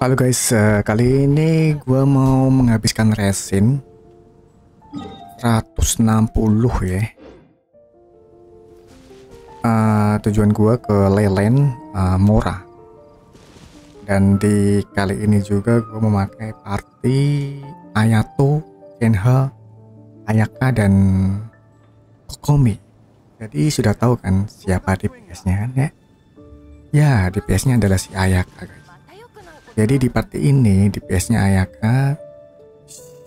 Halo guys, uh, kali ini gue mau menghabiskan resin 160 ya. Uh, tujuan gue ke Leyland uh, Mora. Dan di kali ini juga gue memakai party Ayato, Kenha, Ayaka dan Kokomi. Jadi sudah tahu kan siapa DPS-nya kan ya? Ya, DPS-nya adalah si Ayaka guys. Jadi di party ini DPS-nya Ayaka,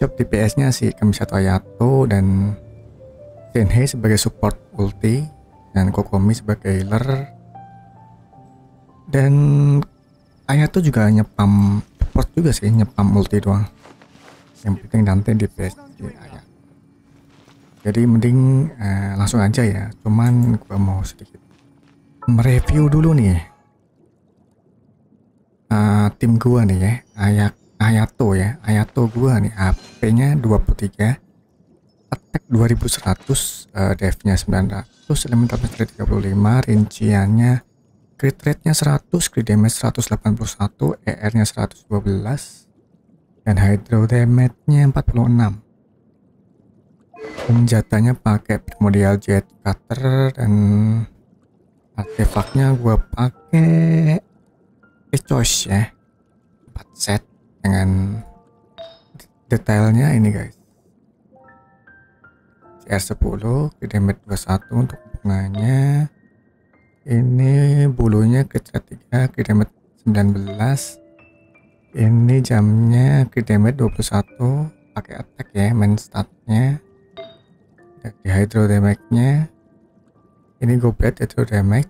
job DPS-nya si Kamisato Ayato dan Senhei sebagai support ulti dan Kokomi sebagai healer. Dan Ayato juga nyepam support juga sih nyepam ulti doang. Yang penting nanti DPS di Ayato jadi mending eh, langsung aja ya cuman gua mau sedikit mereview dulu nih uh, tim gua nih ya Ayak Ayato ya Ayato gua nih AP-nya 23 attack 2100 uh, dev-nya 900 elemental mastery 35 rinciannya crit rate-nya 100 crit damage 181 ER-nya 112 dan hydro damage-nya 46 senjatanya pakai primordial jet cutter dan artefaknya gua pakai choice ya. 4 set dengan detailnya ini guys. CR10 damage 21 untuk bunganya. Ini bulunya ke 3 damage 19 ini jamnya damage 21 pakai attack ya main statnya dari hydro damage nya ini goblet hydro damage.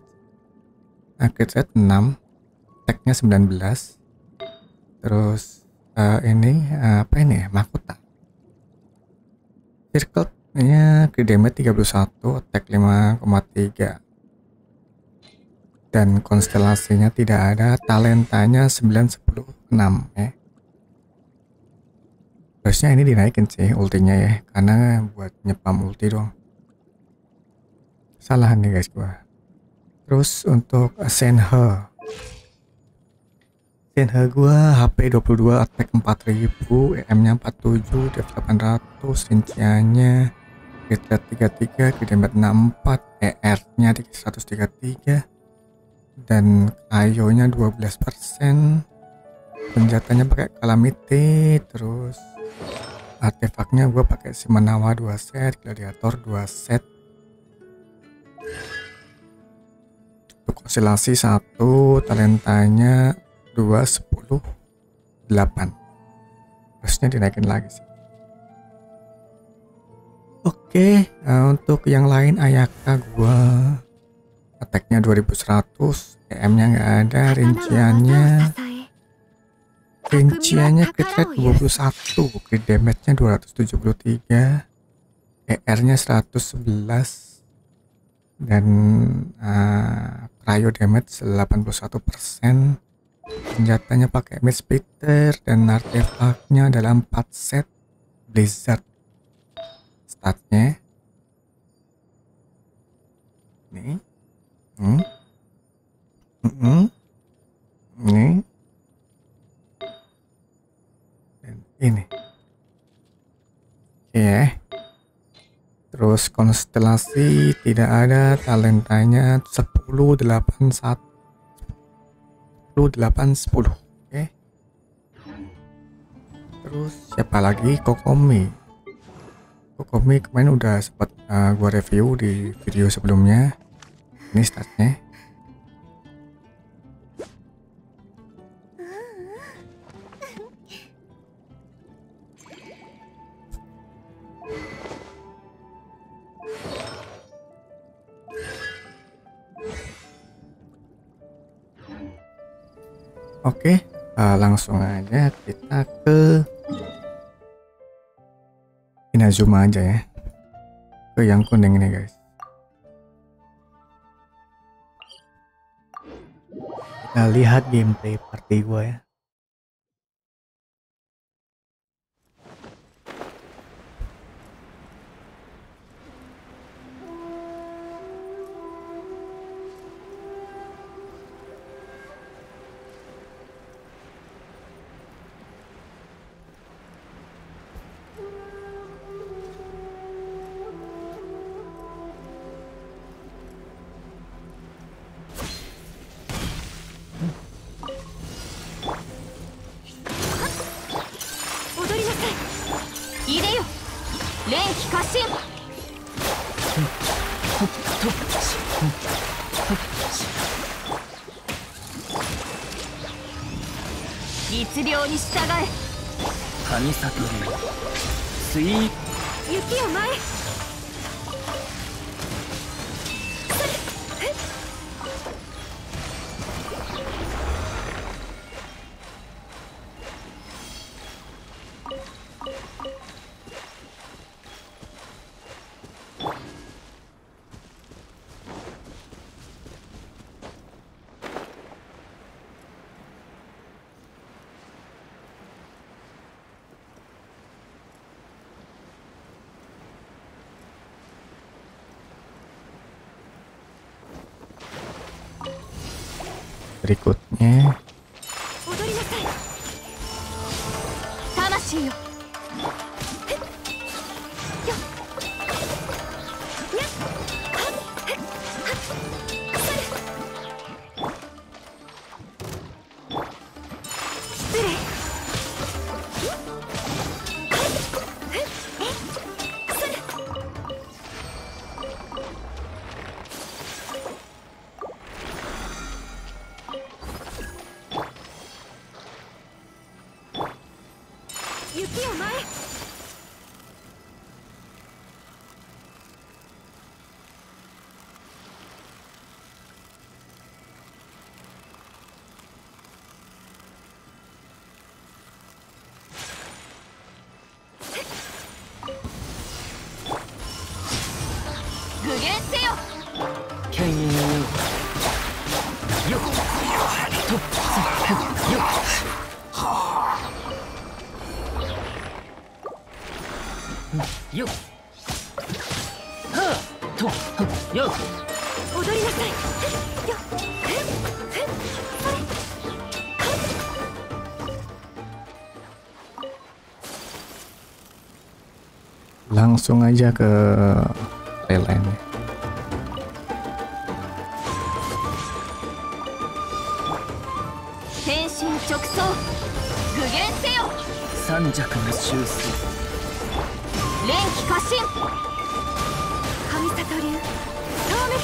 Nah, crit 6 tagnya 19 terus uh, ini uh, apa ini ya? Mahkota circle nya ke damage 31 attack 5,3 dan konstelasinya tidak ada talentanya 9 10 6 ya. Harusnya ini dinaikin sih ultinya ya karena buat nyepam ulti dong salah nih guys gua. Terus untuk Senhe Senha gua HP 22 attack 4000 EM nya 47 dev 800 rinciannya crit rate 33 crit damage 64 ER nya 133 dan ayo nya 12% senjatanya pakai calamity terus artefaknya gua pakai Simanawa 2 set gladiator 2 set. Untuk konsilasi 1 talentanya 2 10 8 harusnya dinaikin lagi sih. Oke nah untuk yang lain Ayaka gua attacknya 2100 EM nya nggak ada rinciannya. rinciannya crit rate 21 crit damage nya 273 ER nya 111 dan uh, cryo damage 81 persen Senjatanya pakai Miss Peter dan artefaknya dalam 4 set. Blizzard. Statnya. Nih, hmm, hmm, nih, dan ini. Oke. Ya. Terus konstelasi tidak ada. Talentanya 10 81 8 10 oke. Terus siapa lagi? Kokomi. Kokomi kemarin udah sempat uh, gua review di video sebelumnya. Ini startnya Oke, uh, langsung aja kita ke Inazuma aja ya. Ke yang kuning ini guys. Kita lihat gameplay party gue ya. 従え。神里流スイー雪よ前 berikutnya 減せよ牽引のようよとっよはあよはあとよ踊りなさいよ langsung aja ke PLN. 心直送。具現せよ。三尺の修正。過信。神里流。透明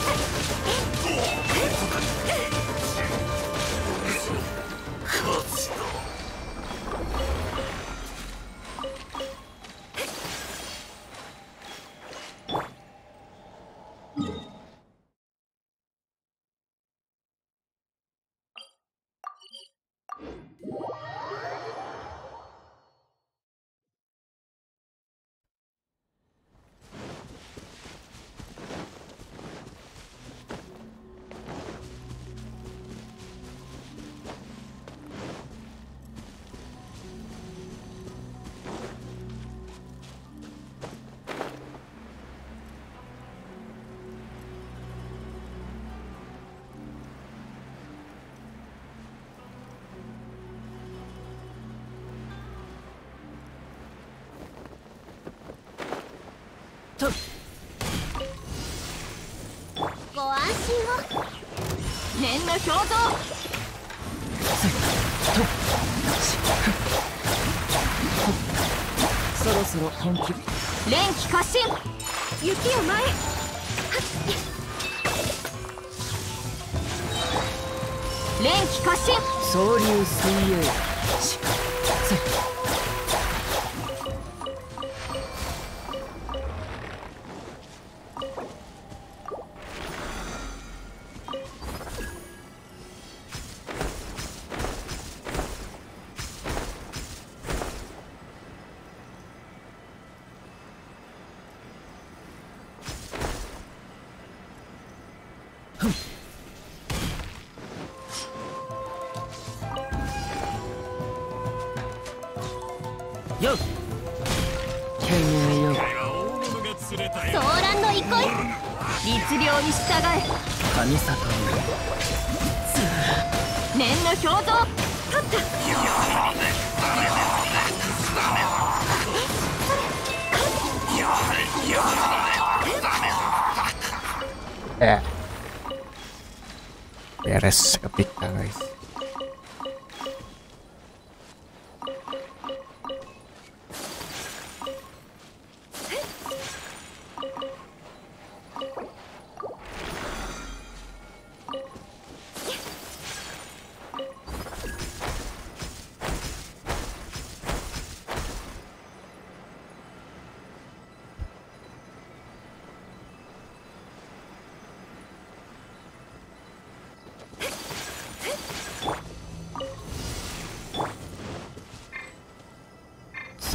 とご安心を。念の表情そろそろ本気連気過信。雪よ前連気過信総流水泳よっ。権威よ。騒乱の憩い。律令に従え。神里念の表情。取った。ya beres ketika guys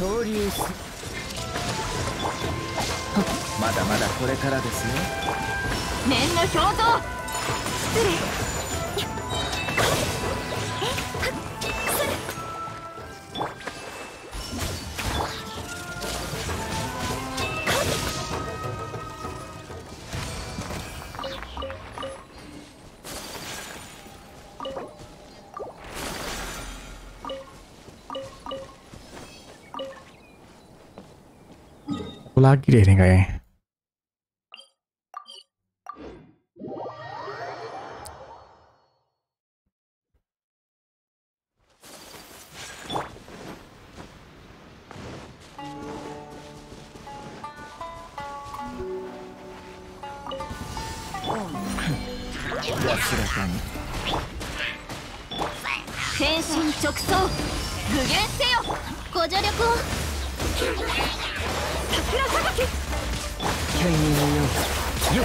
潮流す。まだまだこれからですよ。念の表情。失礼 Satu lagi deh nih kayaknya. 身直送具現せよご助力を桜さばきタイミよよよ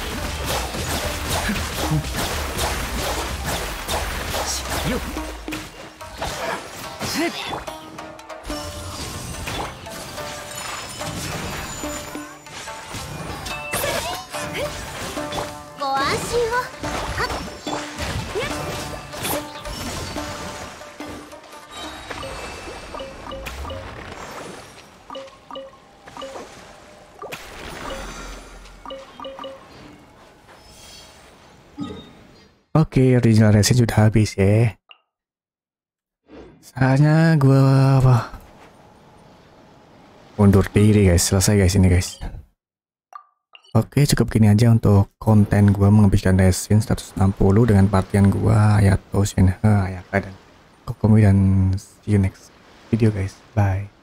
Oke, original resin sudah habis ya. Saatnya gua apa? Undur diri guys, selesai guys ini guys. Oke, cukup gini aja untuk konten gua menghabiskan resin 160 dengan partian gua Ayato, Shenhe, Ayaka dan Kokomi dan see you next video guys. Bye.